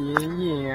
体液